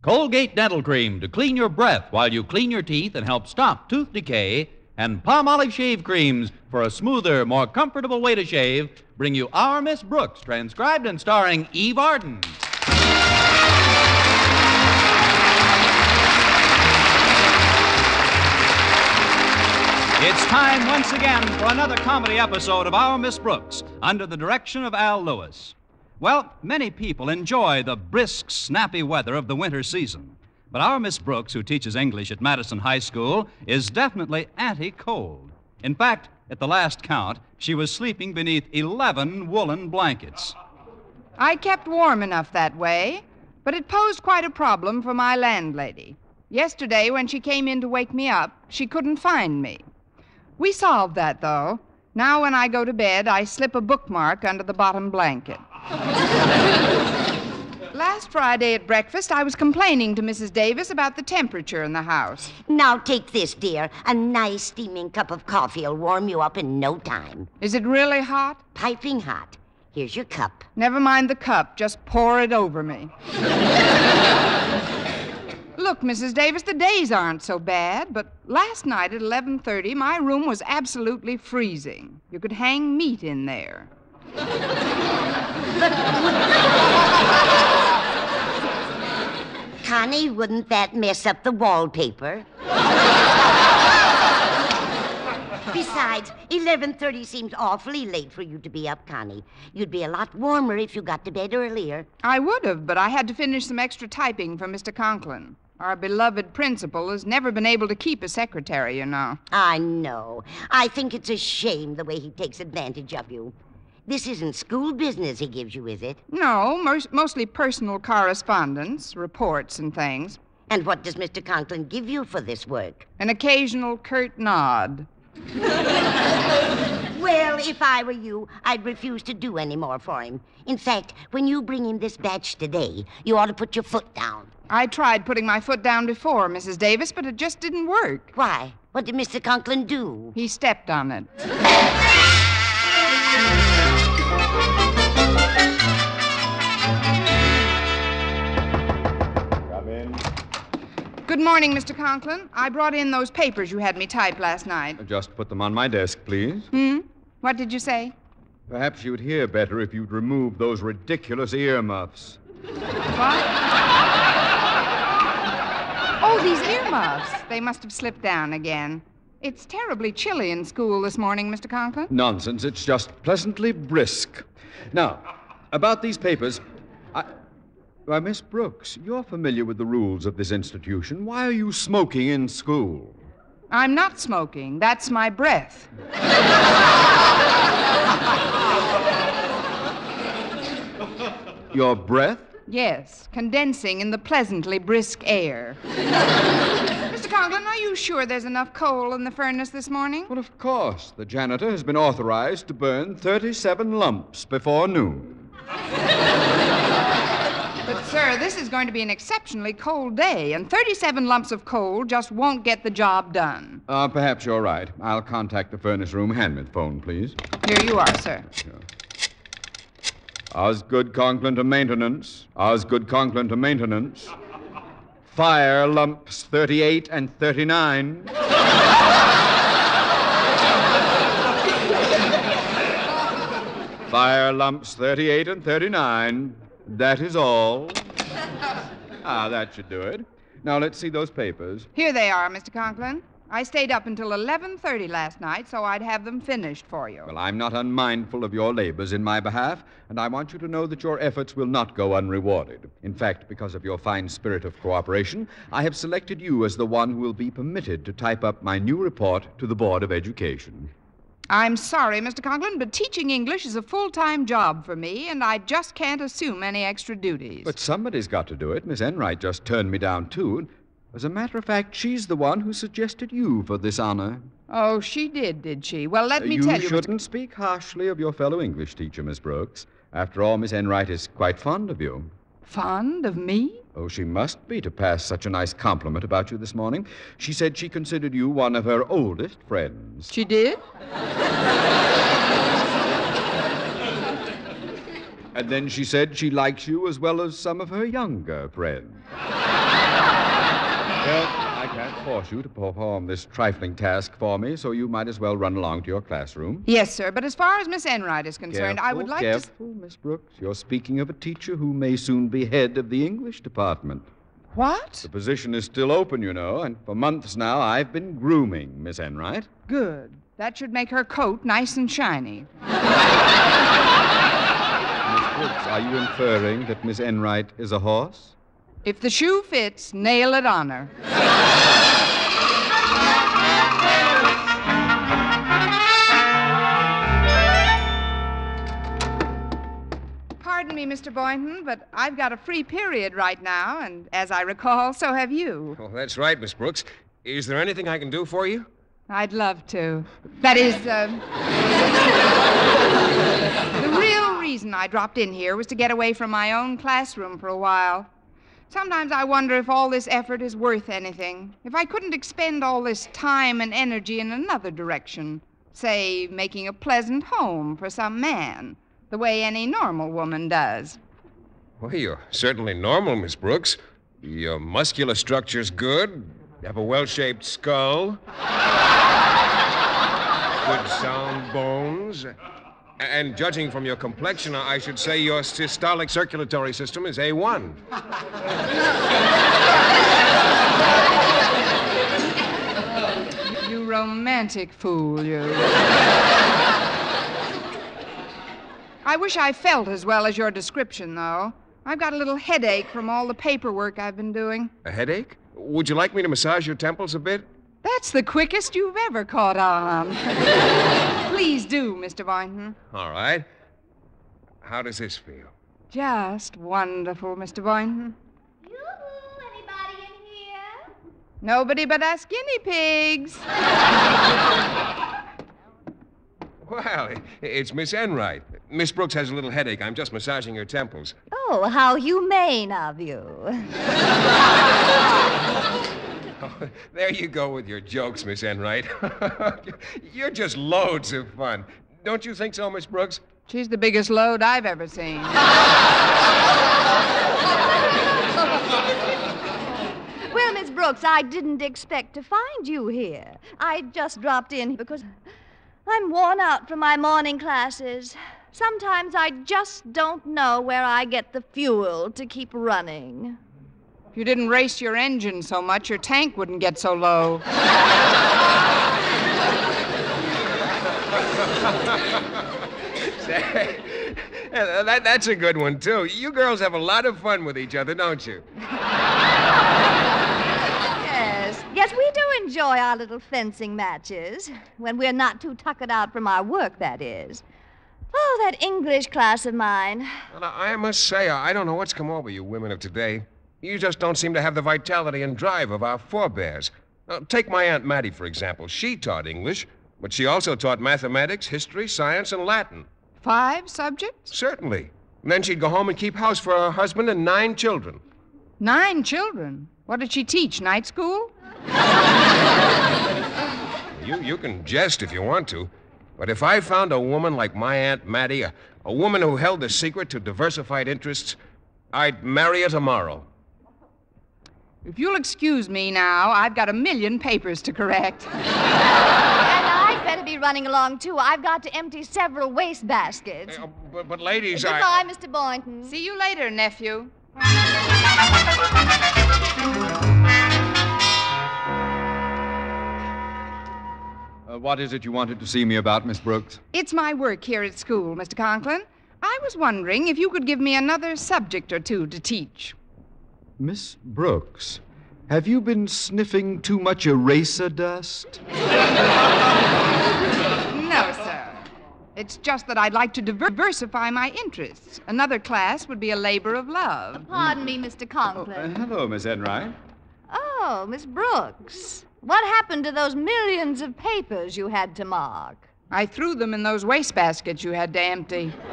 Colgate Dental Cream to clean your breath while you clean your teeth and help stop tooth decay, and Palmolive Shave Creams for a smoother, more comfortable way to shave bring you Our Miss Brooks, transcribed and starring Eve Arden. It's time once again for another comedy episode of Our Miss Brooks under the direction of Al Lewis. Well, many people enjoy the brisk, snappy weather of the winter season. But our Miss Brooks, who teaches English at Madison High School, is definitely anti cold. In fact, at the last count, she was sleeping beneath 11 woolen blankets. I kept warm enough that way, but it posed quite a problem for my landlady. Yesterday, when she came in to wake me up, she couldn't find me. We solved that, though. Now, when I go to bed, I slip a bookmark under the bottom blanket. Last Friday at breakfast, I was complaining to Mrs. Davis about the temperature in the house. Now take this, dear. A nice steaming cup of coffee will warm you up in no time. Is it really hot? Piping hot. Here's your cup. Never mind the cup, just pour it over me. Look, Mrs. Davis, the days aren't so bad, but last night at 11:30 my room was absolutely freezing. You could hang meat in there. Connie, wouldn't that mess up the wallpaper? Besides, 11:30 seems awfully late for you to be up, Connie. You'd be a lot warmer if you got to bed earlier. I would have, but I had to finish some extra typing for Mr. Conklin. Our beloved principal has never been able to keep a secretary, you know. I know. I think it's a shame the way he takes advantage of you. This isn't school business he gives you, is it? No, most, mostly personal correspondence, reports, and things. And what does Mr. Conklin give you for this work? An occasional curt nod. Well, if I were you, I'd refuse to do any more for him. In fact, when you bring him this batch today, you ought to put your foot down. I tried putting my foot down before, Mrs. Davis, but it just didn't work. Why? What did Mr. Conklin do? He stepped on it. Come in. Good morning, Mr. Conklin. I brought in those papers you had me type last night. Just put them on my desk, please. Hmm? What did you say? Perhaps you'd hear better if you'd remove those ridiculous earmuffs. What? Oh, these earmuffs. They must have slipped down again. It's terribly chilly in school this morning, Mr. Conklin. Nonsense. It's just pleasantly brisk. Now, about these papers. I. Why, Miss Brooks, you're familiar with the rules of this institution. Why are you smoking in school? I'm not smoking. That's my breath. Your breath? Yes, condensing in the pleasantly brisk air. Mr. Conklin, are you sure there's enough coal in the furnace this morning? Well, of course. The janitor has been authorized to burn 37 lumps before noon. But, sir, this is going to be an exceptionally cold day, and 37 lumps of coal just won't get the job done. Uh, perhaps you're right. I'll contact the furnace room. Hand me the phone, please. Here you are, sir. Osgood Conklin to maintenance. Osgood Conklin to maintenance. Fire lumps 38 and 39. Fire lumps 38 and 39. That is all. Ah, that should do it. Now let's see those papers. Here they are, Mr. Conklin. I stayed up until 11:30 last night so I'd have them finished for you. Well, I'm not unmindful of your labors in my behalf, and I want you to know that your efforts will not go unrewarded. In fact, because of your fine spirit of cooperation, I have selected you as the one who will be permitted to type up my new report to the Board of Education. I'm sorry, Mr. Conklin, but teaching English is a full-time job for me, and I just can't assume any extra duties. But somebody's got to do it. Miss Enright just turned me down, too. As a matter of fact, she's the one who suggested you for this honor. Oh, she did, did she? Well, let me you tell you. You shouldn't speak harshly of your fellow English teacher, Miss Brooks. After all, Miss Enright is quite fond of you. Fond of me? Oh, she must be to pass such a nice compliment about you this morning. She said she considered you one of her oldest friends. She did? And then she said she likes you as well as some of her younger friends. Well, I can't force you to perform this trifling task for me, so you might as well run along to your classroom. Yes, sir, but as far as Miss Enright is concerned, I would Careful, like to. careful, Miss Brooks. You're speaking of a teacher who may soon be head of the English department. What? The position is still open, you know, and for months now I've been grooming Miss Enright. Good. That should make her coat nice and shiny. Miss Brooks, are you inferring that Miss Enright is a horse? If the shoe fits, nail it on her. Pardon me, Mr. Boynton, but I've got a free period right now, and as I recall, so have you. Oh, that's right, Miss Brooks. Is there anything I can do for you? I'd love to. That is, um, the real reason I dropped in here was to get away from my own classroom for a while. Sometimes I wonder if all this effort is worth anything. If I couldn't expend all this time and energy in another direction, say, making a pleasant home for some man, the way any normal woman does. Well, you're certainly normal, Miss Brooks. Your muscular structure's good. You have a well shaped skull. Good sound bones. And judging from your complexion, I should say your systolic circulatory system is A1. You romantic fool, you. I wish I felt as well as your description, though. I've got a little headache from all the paperwork I've been doing. A headache? Would you like me to massage your temples a bit? That's the quickest you've ever caught on. Please do, Mr. Boynton. All right. How does this feel? Just wonderful, Mr. Boynton. Yoo-hoo! Anybody in here? Nobody but us guinea pigs. Well, it's Miss Enright. Miss Brooks has a little headache. I'm just massaging her temples. Oh, how humane of you. There you go with your jokes, Miss Enright. You're just loads of fun. Don't you think so, Miss Brooks? She's the biggest load I've ever seen. Well, Miss Brooks, I didn't expect to find you here. I just dropped in because I'm worn out from my morning classes. Sometimes I just don't know where I get the fuel to keep running. If you didn't race your engine so much, your tank wouldn't get so low. Yeah, that, that's a good one, too. You girls have a lot of fun with each other, don't you? Yes, yes, we do enjoy our little fencing matches. When we're not too tuckered out from our work, that is. Oh, that English class of mine. Well, I I must say, I don't know what's come over you women of today. You just don't seem to have the vitality and drive of our forebears. Now, take my Aunt Mattie, for example. She taught English, but she also taught mathematics, history, science, and Latin. Five subjects? Certainly. And then she'd go home and keep house for her husband and nine children. Nine children. What did she teach? Night school? You, you can jest if you want to. But if I found a woman like my Aunt Mattie, a, a woman who held the secret to diversified interests, I'd marry her tomorrow. If you'll excuse me now, I've got a million papers to correct. And I'd better be running along, too. I've got to empty several waste baskets. Uh, but, but ladies, Goodbye, I. Mr. Boynton. See you later, nephew. Uh, what is it you wanted to see me about, Miss Brooks? It's my work here at school, Mr. Conklin. I was wondering if you could give me another subject or two to teach. Miss Brooks, have you been sniffing too much eraser dust? No, sir. It's just that I'd like to diver- diversify my interests. Another class would be a labor of love. Pardon me, Mr. Uh, Conklin. hello, Miss Enright. Oh, Miss Brooks. What happened to those millions of papers you had to mark? I threw them in those wastebaskets you had to empty.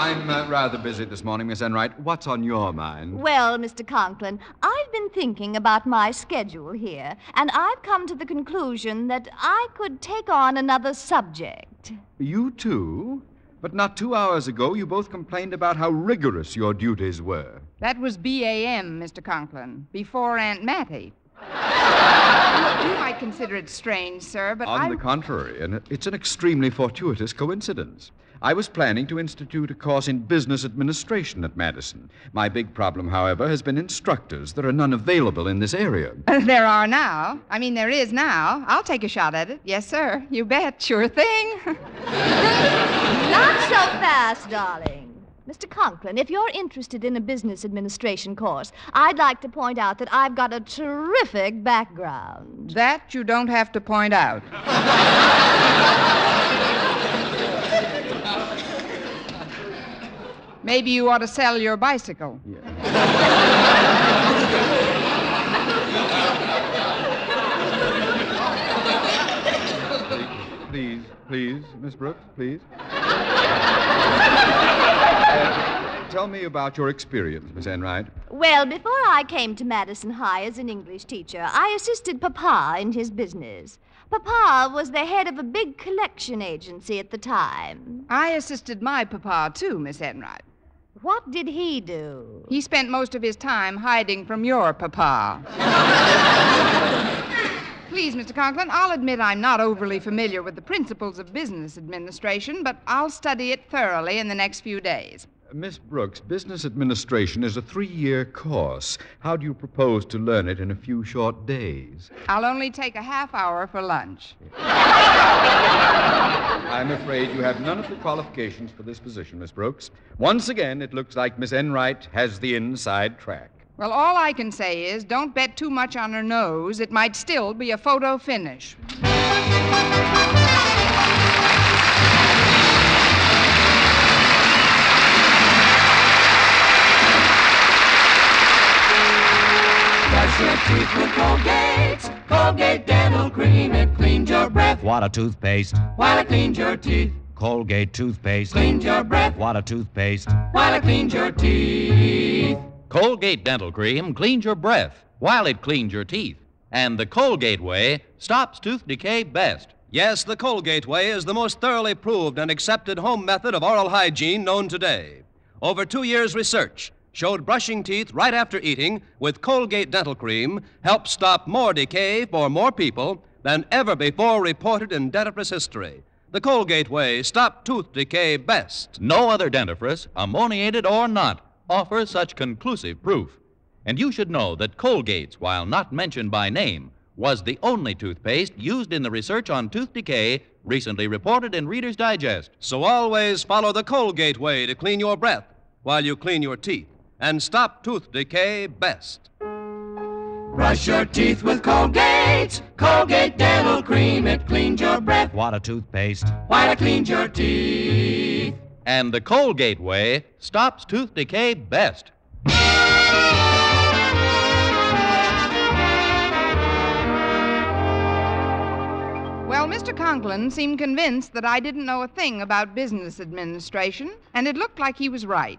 I'm uh, rather busy this morning, Miss Enright. What's on your mind? Well, Mr. Conklin, I've been thinking about my schedule here, and I've come to the conclusion that I could take on another subject. You too? But not two hours ago, you both complained about how rigorous your duties were. That was BAM, Mr. Conklin, before Aunt Mattie. You might consider it strange, sir, but On I. the contrary, and it's an extremely fortuitous coincidence. I was planning to institute a course in business administration at Madison. My big problem, however, has been instructors. There are none available in this area. There are now. I mean, there is now. I'll take a shot at it. Yes, sir. You bet. Sure thing. Not so fast, darling. Mr. Conklin, if you're interested in a business administration course, I'd like to point out that I've got a terrific background. that you don't have to point out. Maybe you ought to sell your bicycle. Please, please, Miss Brooks, please. Uh, tell me about your experience, Miss Enright. Well, before I came to Madison High as an English teacher, I assisted Papa in his business. Papa was the head of a big collection agency at the time. I assisted my papa, too, Miss Enright. What did he do? He spent most of his time hiding from your papa. Please, Mr. Conklin, I'll admit I'm not overly familiar with the principles of business administration, but I'll study it thoroughly in the next few days. Uh, Miss Brooks, business administration is a three year course. How do you propose to learn it in a few short days? I'll only take a half hour for lunch. I'm afraid you have none of the qualifications for this position, Miss Brooks. Once again, it looks like Miss Enright has the inside track. Well, all I can say is don't bet too much on her nose. It might still be a photo finish. Brush your teeth with Colgate. Colgate Dental Cream. It cleans your breath What a toothpaste. while it cleans your teeth. Colgate toothpaste. Cleans your breath What a toothpaste. while it cleans your teeth. Colgate Dental Cream cleans your breath while it cleans your teeth. And the Colgate way stops tooth decay best. Yes, the Colgate way is the most thoroughly proved and accepted home method of oral hygiene known today. Over two years' research showed brushing teeth right after eating with Colgate Dental Cream helps stop more decay for more people than ever before reported in dentifrice history. The Colgate way stops tooth decay best. No other dentifrice, ammoniated or not, offers such conclusive proof. And you should know that Colgate's, while not mentioned by name, was the only toothpaste used in the research on tooth decay recently reported in Reader's Digest. So always follow the Colgate way to clean your breath while you clean your teeth and stop tooth decay best. Brush your teeth with Colgate. Colgate Dental Cream. It cleans your breath What a toothpaste. while it cleans your teeth. And the Colgate way stops tooth decay best. Well, Mr. Conklin seemed convinced that I didn't know a thing about business administration, and it looked like he was right.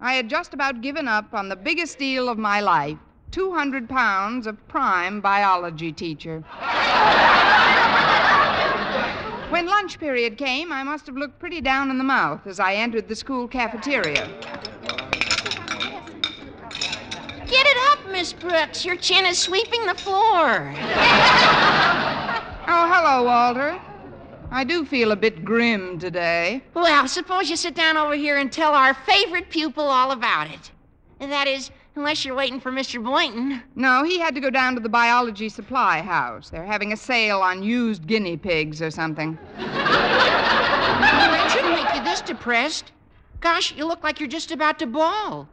I had just about given up on the biggest deal of my life 200 pounds of prime biology teacher. when lunch period came, I must have looked pretty down in the mouth as I entered the school cafeteria. Get it up, Miss Brooks. Your chin is sweeping the floor. Oh, hello, Walter. I do feel a bit grim today. Well, suppose you sit down over here and tell our favorite pupil all about it. And that is, unless you're waiting for Mr. Boynton. No, he had to go down to the biology supply house. They're having a sale on used guinea pigs or something. Oh, it shouldn't make you this depressed. Gosh, you look like you're just about to bawl.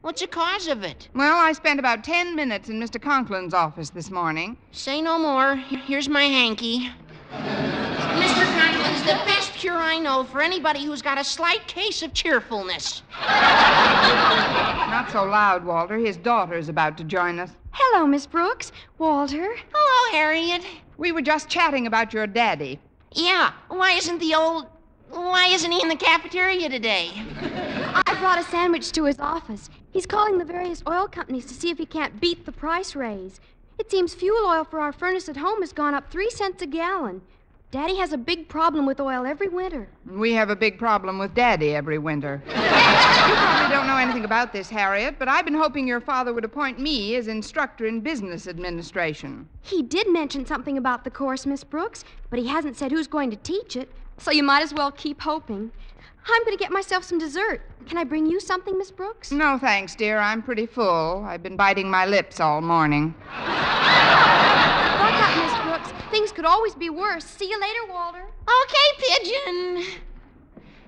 What's the cause of it? Well, I spent about ten minutes in Mr. Conklin's office this morning. Say no more. Here's my hanky. Mr. Conklin's the best cure I know for anybody who's got a slight case of cheerfulness. Not so loud, Walter. His daughter's about to join us. Hello, Miss Brooks. Walter. Hello, Harriet. We were just chatting about your daddy. Yeah, why isn't the old. Why isn't he in the cafeteria today? I brought a sandwich to his office. He's calling the various oil companies to see if he can't beat the price raise. It seems fuel oil for our furnace at home has gone up three cents a gallon. Daddy has a big problem with oil every winter. We have a big problem with Daddy every winter. you probably don't know anything about this, Harriet, but I've been hoping your father would appoint me as instructor in business administration. He did mention something about the course, Miss Brooks, but he hasn't said who's going to teach it, so you might as well keep hoping. I'm going to get myself some dessert. Can I bring you something, Miss Brooks? No, thanks, dear. I'm pretty full. I've been biting my lips all morning. Buck up, Miss Brooks. Things could always be worse. See you later, Walter. Okay, Pigeon.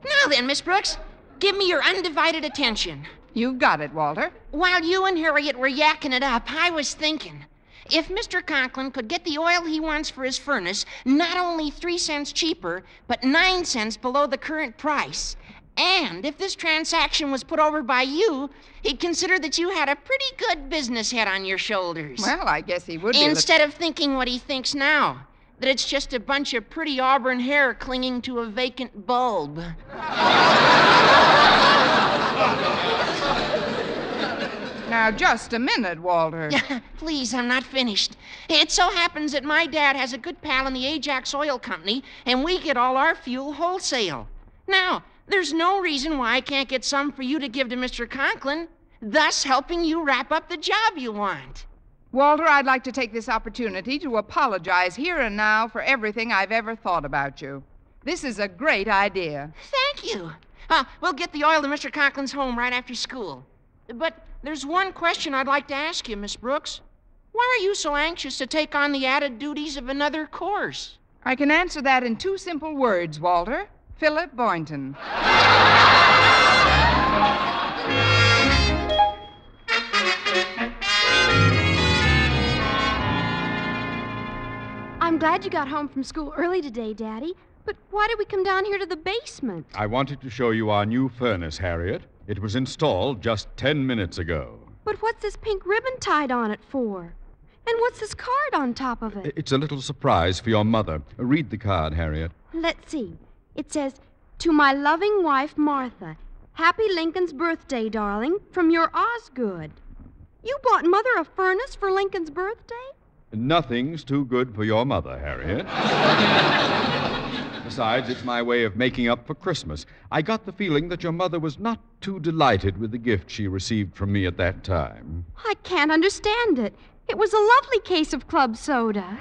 Now then, Miss Brooks, give me your undivided attention. You've got it, Walter. While you and Harriet were yakking it up, I was thinking. If Mr. Conklin could get the oil he wants for his furnace not only three cents cheaper, but nine cents below the current price, and if this transaction was put over by you, he'd consider that you had a pretty good business head on your shoulders. Well, I guess he would Instead of thinking what he thinks now, that it's just a bunch of pretty auburn hair clinging to a vacant bulb. Now, just a minute, Walter. Please, I'm not finished. It so happens that my dad has a good pal in the Ajax Oil Company, and we get all our fuel wholesale. Now, there's no reason why I can't get some for you to give to Mr. Conklin, thus helping you wrap up the job you want. Walter, I'd like to take this opportunity to apologize here and now for everything I've ever thought about you. This is a great idea. Thank you. Uh, we'll get the oil to Mr. Conklin's home right after school. But there's one question I'd like to ask you, Miss Brooks. Why are you so anxious to take on the added duties of another course? I can answer that in two simple words, Walter. Philip Boynton. I'm glad you got home from school early today, Daddy. But why did we come down here to the basement? I wanted to show you our new furnace, Harriet. It was installed just ten minutes ago. But what's this pink ribbon tied on it for? And what's this card on top of it? It's a little surprise for your mother. Read the card, Harriet. Let's see. It says, To my loving wife, Martha, happy Lincoln's birthday, darling, from your Osgood. You bought Mother a furnace for Lincoln's birthday? Nothing's too good for your mother, Harriet. Besides, it's my way of making up for Christmas. I got the feeling that your mother was not too delighted with the gift she received from me at that time. I can't understand it. It was a lovely case of club soda.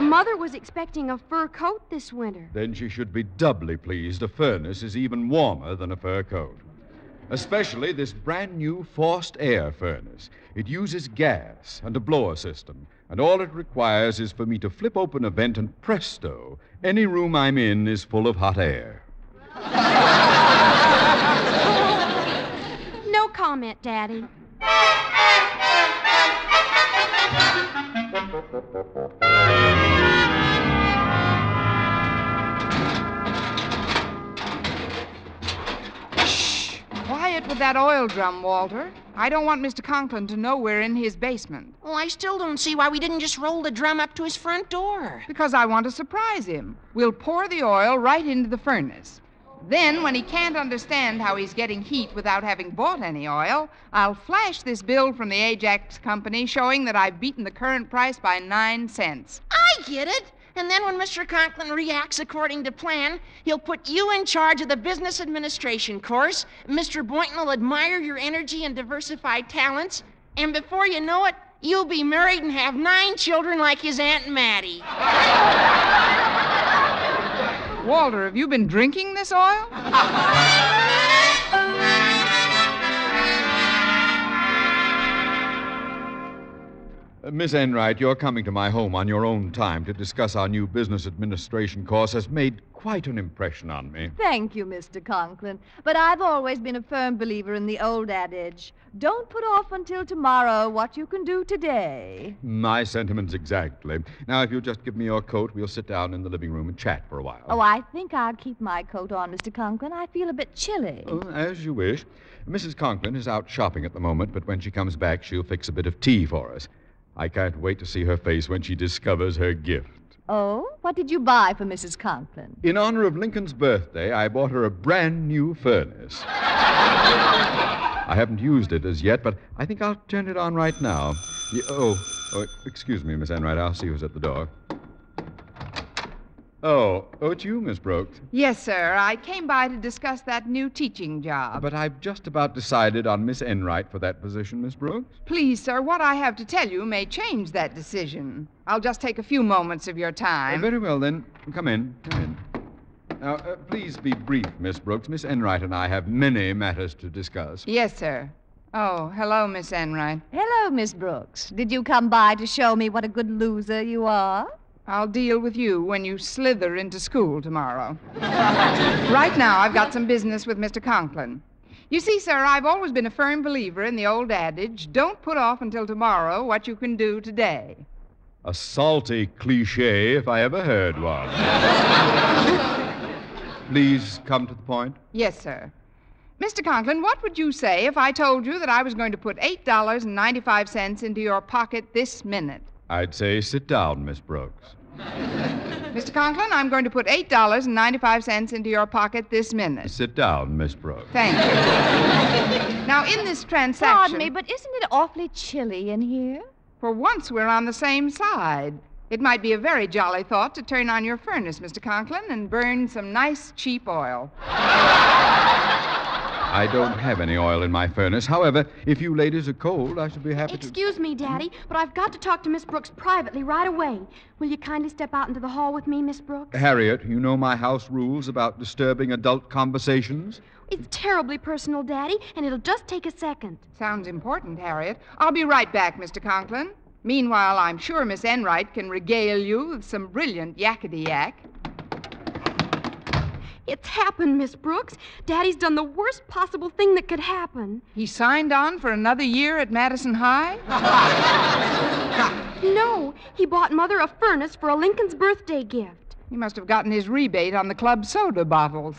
But, Daddy, Mother was expecting a fur coat this winter. Then she should be doubly pleased. A furnace is even warmer than a fur coat. Especially this brand new forced air furnace. It uses gas and a blower system, and all it requires is for me to flip open a vent, and presto, any room I'm in is full of hot air. No comment, Daddy. with that oil drum, Walter. I don't want Mr. Conklin to know we're in his basement. Well, I still don't see why we didn't just roll the drum up to his front door. Because I want to surprise him. We'll pour the oil right into the furnace. Then, when he can't understand how he's getting heat without having bought any oil, I'll flash this bill from the Ajax Company showing that I've beaten the current price by nine cents. I get it. And then when Mr. Conklin reacts according to plan, he'll put you in charge of the business administration course. Mr. Boynton will admire your energy and diversified talents. And before you know it, you'll be married and have nine children like his Aunt Mattie. Walter, have you been drinking this oil? Uh, Miss Enright, your coming to my home on your own time to discuss our new business administration course has made quite an impression on me. Thank you, Mr. Conklin. But I've always been a firm believer in the old adage don't put off until tomorrow what you can do today. My sentiments exactly. Now, if you'll just give me your coat, we'll sit down in the living room and chat for a while. Oh, I think I'll keep my coat on, Mr. Conklin. I feel a bit chilly. Oh, as you wish. Mrs. Conklin is out shopping at the moment, but when she comes back, she'll fix a bit of tea for us. I can't wait to see her face when she discovers her gift. Oh, what did you buy for Mrs. Conklin? In honor of Lincoln's birthday, I bought her a brand new furnace. I haven't used it as yet, but I think I'll turn it on right now. Ye- oh, oh, excuse me, Miss Enright. I'll see who's at the door. Oh, oh, it's you, Miss Brooks. Yes, sir. I came by to discuss that new teaching job. But I've just about decided on Miss Enright for that position, Miss Brooks. Please, sir, what I have to tell you may change that decision. I'll just take a few moments of your Uh, time. very well, then. Come in. Come in. Now, uh, please be brief, Miss Brooks. Miss Enright and I have many matters to discuss. Yes, sir. Oh, hello, Miss Enright. Hello, Miss Brooks. Did you come by to show me what a good loser you are? I'll deal with you when you slither into school tomorrow. right now, I've got some business with Mr. Conklin. You see, sir, I've always been a firm believer in the old adage don't put off until tomorrow what you can do today. A salty cliche, if I ever heard one. please come to the point. Yes, sir. Mr. Conklin, what would you say if I told you that I was going to put $8.95 into your pocket this minute? I'd say sit down, Miss Brooks. Mr. Conklin, I'm going to put $8.95 into your pocket this minute. Sit down, Miss Brooks. Thank you. now, in this transaction. Pardon me, but isn't it awfully chilly in here? For once, we're on the same side. It might be a very jolly thought to turn on your furnace, Mr. Conklin, and burn some nice, cheap oil. I don't have any oil in my furnace. However, if you ladies are cold, I should be happy to. Excuse me, Daddy, but I've got to talk to Miss Brooks privately right away. Will you kindly step out into the hall with me, Miss Brooks? Harriet, you know my house rules about disturbing adult conversations. It's terribly personal, Daddy, and it'll just take a second. Sounds important, Harriet. I'll be right back, Mr. Conklin. Meanwhile, I'm sure Miss Enright can regale you with some brilliant yakety yak. It's happened, Miss Brooks. Daddy's done the worst possible thing that could happen. He signed on for another year at Madison High? No, he bought Mother a furnace for a Lincoln's birthday gift. He must have gotten his rebate on the club soda bottles.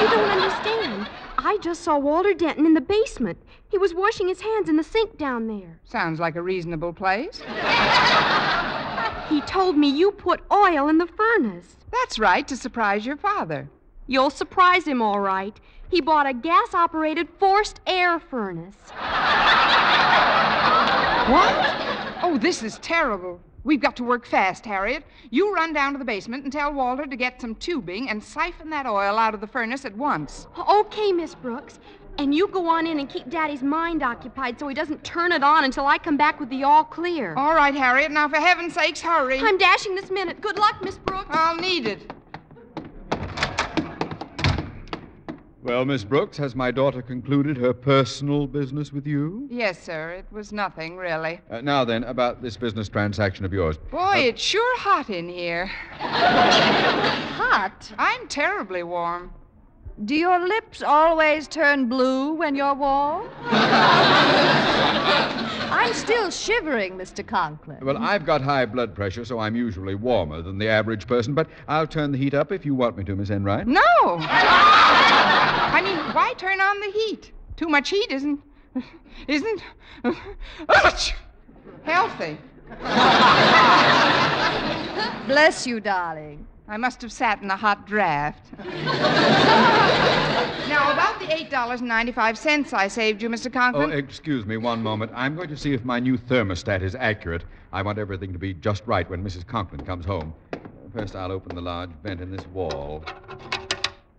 You don't understand. I just saw Walter Denton in the basement. He was washing his hands in the sink down there. Sounds like a reasonable place. He told me you put oil in the furnace. That's right, to surprise your father. You'll surprise him, all right. He bought a gas operated forced air furnace. What? Oh, this is terrible. We've got to work fast, Harriet. You run down to the basement and tell Walter to get some tubing and siphon that oil out of the furnace at once. Okay, Miss Brooks. And you go on in and keep Daddy's mind occupied so he doesn't turn it on until I come back with the all clear. All right, Harriet. Now, for heaven's sakes, hurry. I'm dashing this minute. Good luck, Miss Brooks. I'll need it. Well, Miss Brooks, has my daughter concluded her personal business with you? Yes, sir. It was nothing, really. Uh, now then, about this business transaction of yours. Boy, it's sure hot in here. Hot? I'm terribly warm. Do your lips always turn blue when you're warm? I'm still shivering, Mr. Conklin. Well, I've got high blood pressure, so I'm usually warmer than the average person, but I'll turn the heat up if you want me to, Miss Enright. No! I mean, why turn on the heat? Too much heat isn't. isn't. healthy. Bless you, darling. I must have sat in a hot draft. now, about the $8.95 I saved you, Mr. Conklin. Oh, excuse me one moment. I'm going to see if my new thermostat is accurate. I want everything to be just right when Mrs. Conklin comes home. First, I'll open the large vent in this wall.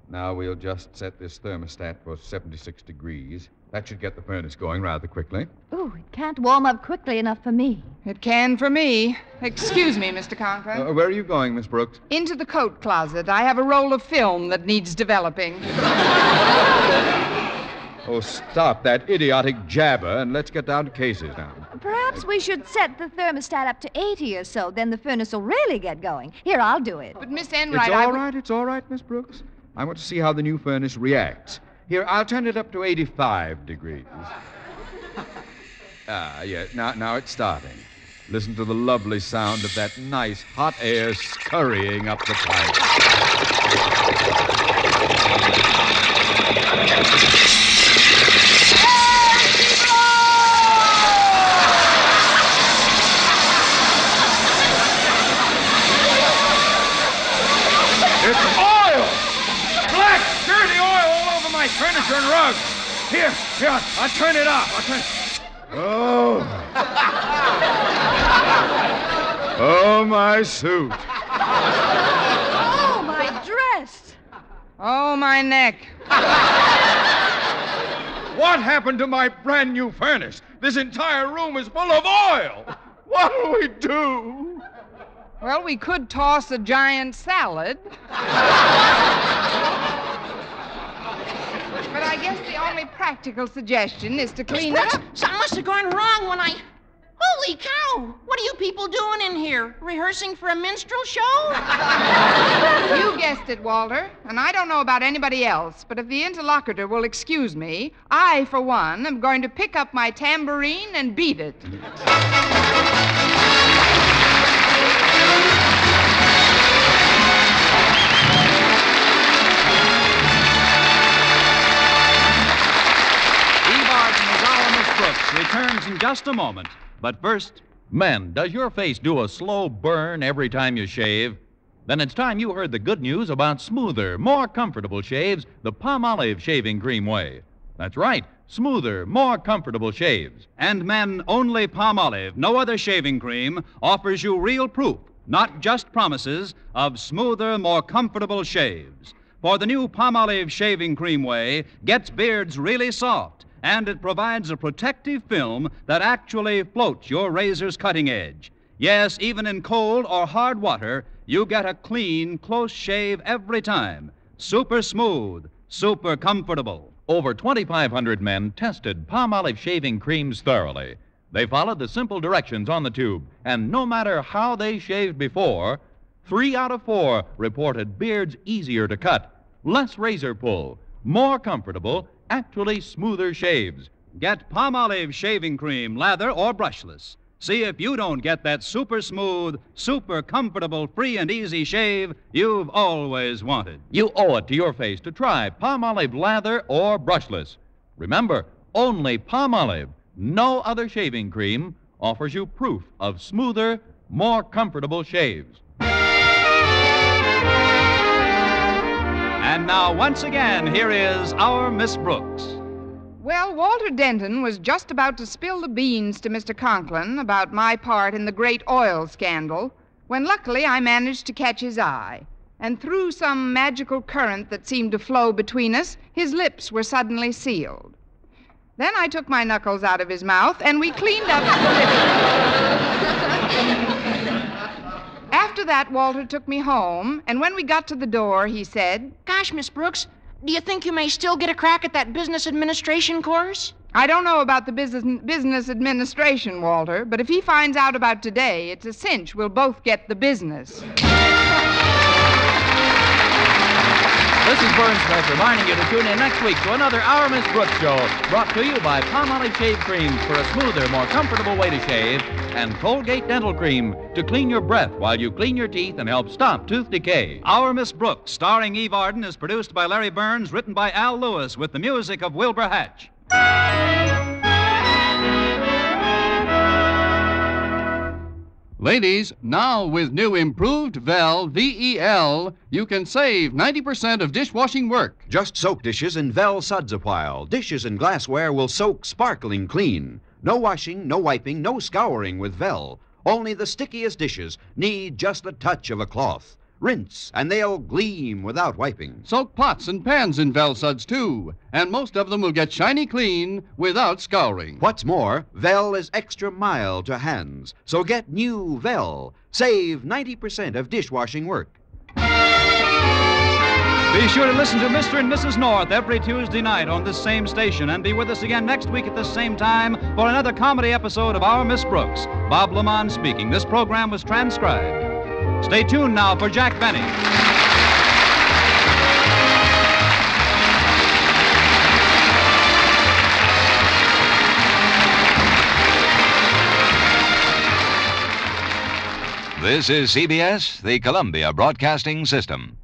Now we'll just set this thermostat for 76 degrees. That should get the furnace going rather quickly. Oh, it can't warm up quickly enough for me. It can for me. Excuse me, Mr. Conklin. Uh, where are you going, Miss Brooks? Into the coat closet. I have a roll of film that needs developing. Oh, stop that idiotic jabber and let's get down to cases now. Perhaps we should set the thermostat up to 80 or so. Then the furnace will really get going. Here, I'll do it. But, Miss It's Enright, all I. right, it's all right, Miss Brooks. I want to see how the new furnace reacts. Here, I'll turn it up to 85 degrees. Ah, yeah, now, now it's starting. Listen to the lovely sound of that nice hot air scurrying up the pipe. It's oil! Black, dirty oil all over my furniture and rugs. Here, here, I'll turn it up. I'll turn Oh. oh, my suit. Oh, my dress. Oh, my neck. What happened to my brand new furnace? This entire room is full of oil. What'll we do? Well, we could toss a giant salad. I guess the only practical suggestion is to clean it up. something must have gone wrong when I. Holy cow! What are you people doing in here? Rehearsing for a minstrel show? You guessed it, Walter. And I don't know about anybody else, but if the interlocutor will excuse me, I, for one, am going to pick up my tambourine and beat it. Returns in just a moment. But first, Men, does your face do a slow burn every time you shave? Then it's time you heard the good news about smoother, more comfortable shaves the Palmolive shaving cream way. That's right, smoother, more comfortable shaves. and men, only Palmolive, no other shaving cream, offers you real proof, not just promises, of smoother, more comfortable shaves. For the new Palmolive shaving cream way gets beards really soft, and it provides a protective film that actually floats your razor's cutting edge. Yes, even in cold or hard water, you get a clean, close shave every time. Super smooth, super comfortable. Over 2,500 men tested Palmolive shaving creams thoroughly. They followed the simple directions on the tube, and no matter how they shaved before, three out of four reported beards easier to cut, less razor pull, more comfortable, actually smoother shaves. Get Palmolive shaving cream, lather or brushless. See if you don't get that super smooth, super comfortable, free and easy shave you've always wanted. You owe it to your face to try Palmolive lather or brushless. Remember, only Palmolive, no other shaving cream, offers you proof of smoother, more comfortable shaves. And now, once again, here is our Miss Brooks. Well, Walter Denton was just about to spill the beans to Mr. Conklin about my part in the great oil scandal when luckily I managed to catch his eye. And through some magical current that seemed to flow between us, his lips were suddenly sealed. Then I took my knuckles out of his mouth and we cleaned up the. After that, Walter took me home, and when we got to the door, he said, Gosh, Miss Brooks, do you think you may still get a crack at that business administration course? I don't know about the business, business administration, Walter, but if he finds out about today, it's a cinch we'll both get the business. This is Verne Smith reminding you to tune in next week to another Our Miss Brooks show, brought to you by Palmolive Shave Creams for a smoother, more comfortable way to shave, and Colgate Dental Cream to clean your breath while you clean your teeth and help stop tooth decay. Our Miss Brooks, starring Eve Arden, is produced by Larry Berns, written by Al Lewis, with the music of Wilbur Hatch. Ladies, now with new improved Vel VEL, you can save 90% of dishwashing work. Just soak dishes in Vel suds a while. Dishes and glassware will soak sparkling clean. No washing, no wiping, no scouring with Vel. Only the stickiest dishes need just the touch of a cloth. Rinse, and they'll gleam without wiping. Soak pots and pans in Vel suds too, and most of them will get shiny clean without scouring. What's more, Vel is extra mild to hands. So get new Vel. Save 90% of dishwashing work. Be sure to listen to Mr. and Mrs. North every Tuesday night on this same station and be with us again next week at this same time for another comedy episode of Our Miss Brooks. Bob LeMond speaking. This program was transcribed. Stay tuned now for Jack Benny. This is CBS, the Columbia Broadcasting System.